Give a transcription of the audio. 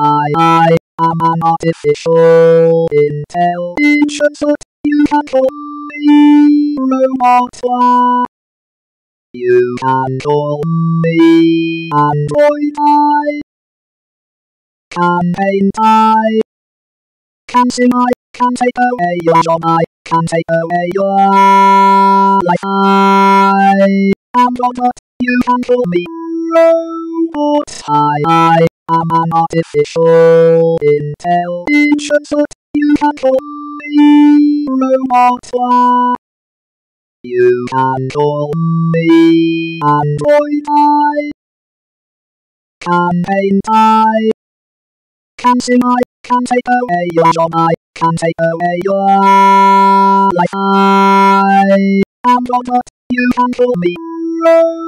I, I am an artificial intelligence, but you can call me robot. You can call me android. I can paint. I can sing. I can take away your job. I can take away your life. I am robot. You can call me robot. I, I am an artificial intelligence, but you can call me robot. You can call me android. I can paint. I can sing. I can take away your job. I can take away your life. I am robot. You can call me robot.